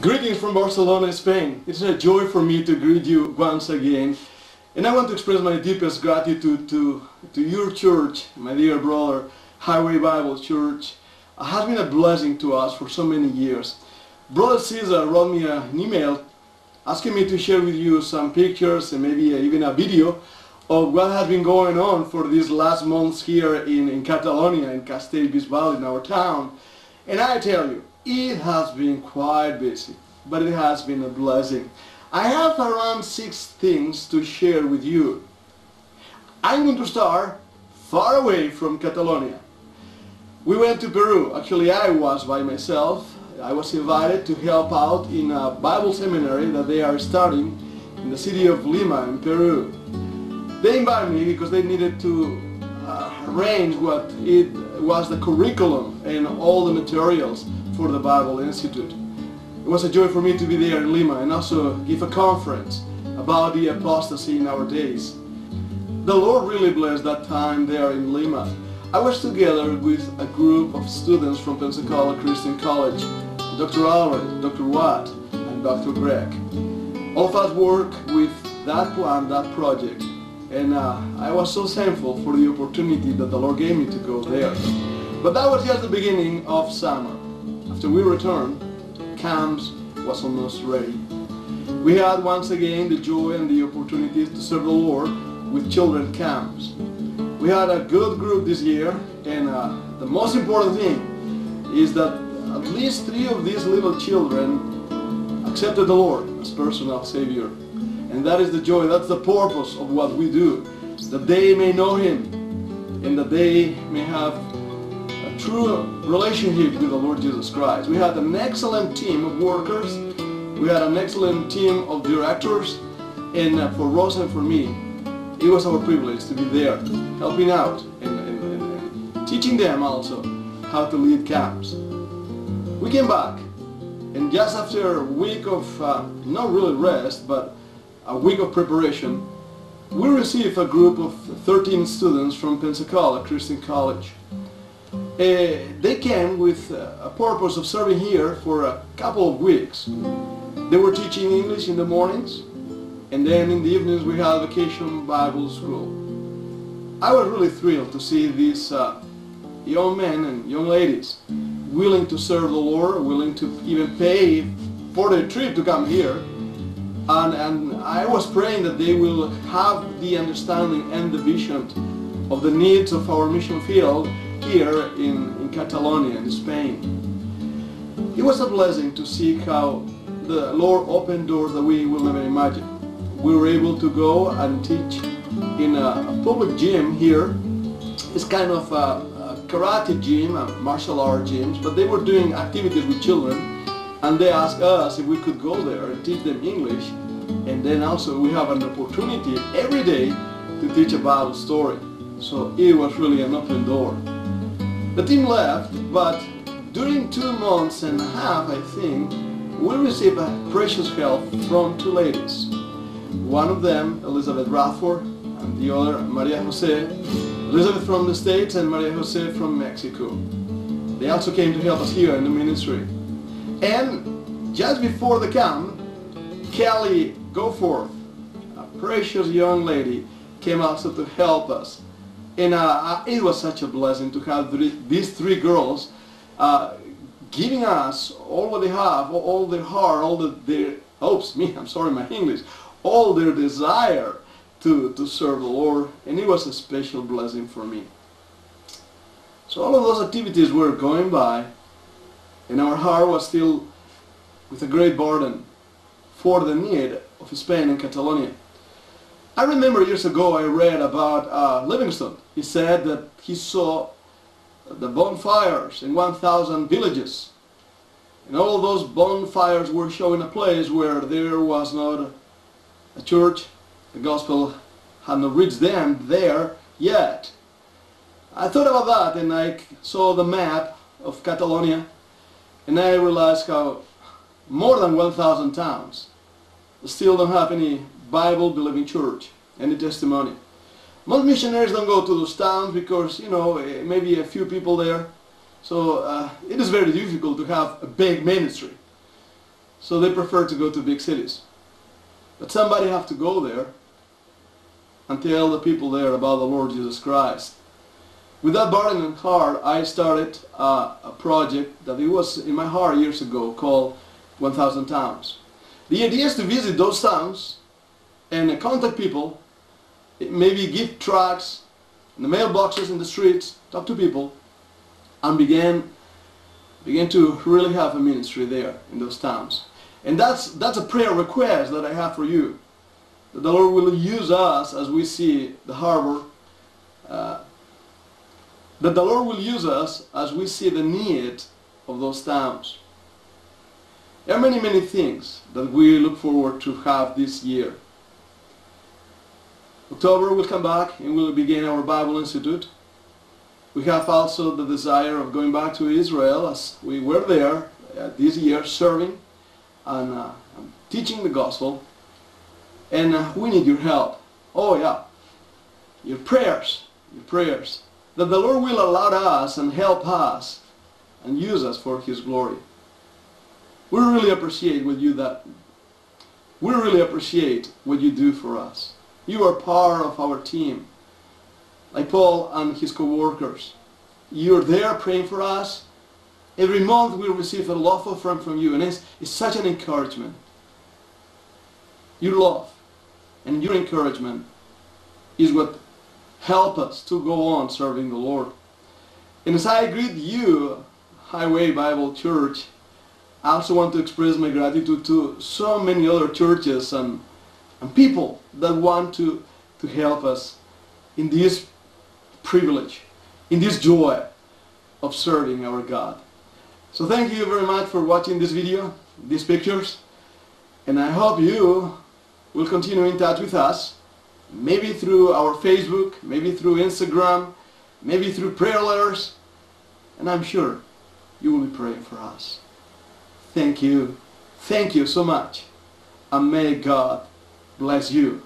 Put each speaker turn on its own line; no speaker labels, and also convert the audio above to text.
Greetings from Barcelona, Spain. It's a joy for me to greet you once again. And I want to express my deepest gratitude to, to your church, my dear brother, Highway Bible Church. It has been a blessing to us for so many years. Brother Caesar wrote me an email asking me to share with you some pictures and maybe even a video of what has been going on for these last months here in, in Catalonia, in Castellbisbal, in our town. And I tell you, it has been quite busy, but it has been a blessing. I have around six things to share with you. I'm going to start far away from Catalonia. We went to Peru. Actually, I was by myself. I was invited to help out in a Bible seminary that they are starting in the city of Lima in Peru. They invited me because they needed to uh, arrange what it was the curriculum and all the materials for the Bible Institute. It was a joy for me to be there in Lima and also give a conference about the apostasy in our days. The Lord really blessed that time there in Lima. I was together with a group of students from Pensacola Christian College, Dr. Alred, Dr. Watt, and Dr. Greg. All of us worked with that plan, that project, and uh, I was so thankful for the opportunity that the Lord gave me to go there. But that was just the beginning of summer. After we returned, camps was almost ready. We had once again the joy and the opportunities to serve the Lord with children camps. We had a good group this year and uh, the most important thing is that at least three of these little children accepted the Lord as personal Savior. And that is the joy, that's the purpose of what we do, that they may know Him and that they may have true relationship with the Lord Jesus Christ. We had an excellent team of workers. We had an excellent team of directors. And uh, for Rosa and for me, it was our privilege to be there, helping out and, and, and, and teaching them also how to lead camps. We came back, and just after a week of, uh, not really rest, but a week of preparation, we received a group of 13 students from Pensacola Christian College. Uh, they came with a purpose of serving here for a couple of weeks. They were teaching English in the mornings, and then in the evenings we had a vacation Bible school. I was really thrilled to see these uh, young men and young ladies willing to serve the Lord, willing to even pay for their trip to come here. And, and I was praying that they will have the understanding and the vision of the needs of our mission field here in, in Catalonia, in Spain. It was a blessing to see how the Lord opened doors that we will never imagine. We were able to go and teach in a, public gym here. It's kind of a, a karate gym, a martial art gyms, but they were doing activities with children and they asked us if we could go there and teach them English. And then also we have an opportunity every day to teach a Bible story. So it was really an open door. The team left, but during two months and a half, I think, we received a precious help from two ladies. One of them, Elizabeth Radford, and the other, Maria Jose. Elizabeth from the States and Maria Jose from Mexico. They also came to help us here in the ministry. And just before the camp, Kelly Goforth, a precious young lady, came also to help us. And uh, it was such a blessing to have these three girls uh, giving us all what they have, all their heart, all the, their, oops, me, I'm sorry, my English, all their desire to, to serve the Lord. And it was a special blessing for me. So all of those activities were going by, and our heart was still with a great burden for the need of Spain and Catalonia. I remember years ago I read about uh, Livingstone. He said that he saw the bonfires in 1,000 villages. And all those bonfires were showing a place where there was not a church. The gospel had not reached them there yet. I thought about that and I saw the map of Catalonia and I realized how more than 1,000 towns still don't have any Bible-believing church, any testimony. Most missionaries don't go to those towns because, you know, eh, maybe a few people there. So uh, it is very difficult to have a big ministry. so they prefer to go to big cities. But somebody have to go there and tell the people there about the Lord Jesus Christ. With that burden in heart, I started uh, a project that it was in my heart years ago called 1000 Towns. The idea is to visit those towns and contact people, maybe give tracts in the mailboxes in the streets, talk to people, and begin begin to really have a ministry there in those towns. And that's that's a prayer request that I have for you. That the Lord will use us as we see the harbor. Uh, that the Lord will use us as we see the need of those towns. There are many, many things that we look forward to have this year. October will come back and we'll begin our Bible Institute. We have also the desire of going back to Israel as we were there uh, this year serving and uh, teaching the gospel. And uh, we need your help. Oh yeah, your prayers, your prayers. That the Lord will allow us and help us and use us for His glory. We really appreciate what you that. We really appreciate what you do for us. You are part of our team. Like Paul and his co-workers. You're there praying for us. Every month we receive a love offering from you and it's, it's such an encouragement. Your love and your encouragement is what help us to go on serving the Lord. And as I greet you, Highway Bible Church, I also want to express my gratitude to so many other churches and, and people that want to, to help us in this privilege, in this joy of serving our God. So thank you very much for watching this video, these pictures, and I hope you will continue in touch with us, maybe through our Facebook, maybe through Instagram, maybe through prayer letters, and I'm sure you will be praying for us. Thank you. Thank you so much. And may God bless you.